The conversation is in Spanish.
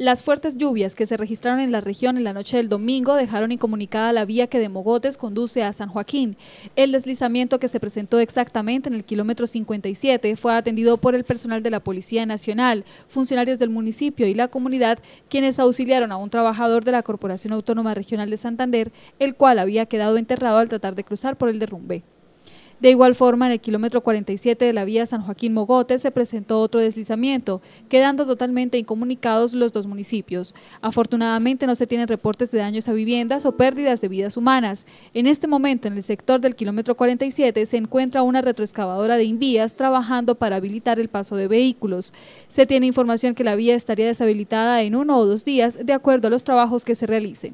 Las fuertes lluvias que se registraron en la región en la noche del domingo dejaron incomunicada la vía que de Mogotes conduce a San Joaquín. El deslizamiento que se presentó exactamente en el kilómetro 57 fue atendido por el personal de la Policía Nacional, funcionarios del municipio y la comunidad, quienes auxiliaron a un trabajador de la Corporación Autónoma Regional de Santander, el cual había quedado enterrado al tratar de cruzar por el derrumbe. De igual forma, en el kilómetro 47 de la vía San Joaquín Mogote se presentó otro deslizamiento, quedando totalmente incomunicados los dos municipios. Afortunadamente no se tienen reportes de daños a viviendas o pérdidas de vidas humanas. En este momento, en el sector del kilómetro 47 se encuentra una retroexcavadora de Invías trabajando para habilitar el paso de vehículos. Se tiene información que la vía estaría deshabilitada en uno o dos días de acuerdo a los trabajos que se realicen.